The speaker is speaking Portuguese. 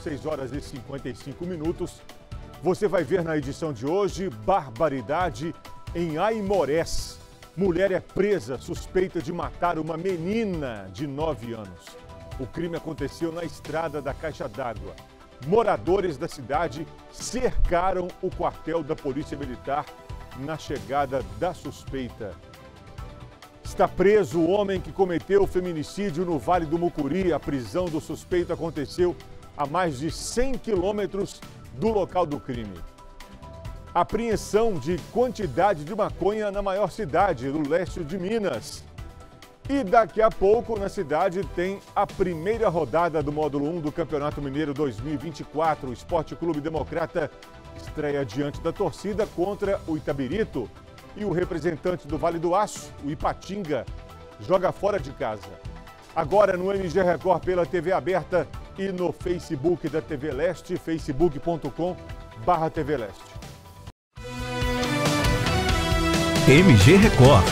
6 horas e 55 minutos. Você vai ver na edição de hoje barbaridade em Aimorés. Mulher é presa suspeita de matar uma menina de 9 anos. O crime aconteceu na estrada da Caixa d'Água. Moradores da cidade cercaram o quartel da Polícia Militar na chegada da suspeita. Está preso o homem que cometeu o feminicídio no Vale do Mucuri. A prisão do suspeito aconteceu a mais de 100 quilômetros do local do crime. Apreensão de quantidade de maconha na maior cidade do leste de Minas. E daqui a pouco, na cidade, tem a primeira rodada do módulo 1 do Campeonato Mineiro 2024. O Esporte Clube Democrata estreia diante da torcida contra o Itabirito. E o representante do Vale do Aço, o Ipatinga, joga fora de casa. Agora no MG Record pela TV aberta e no Facebook da TV Leste, facebook.com barra TV Leste. MG Record.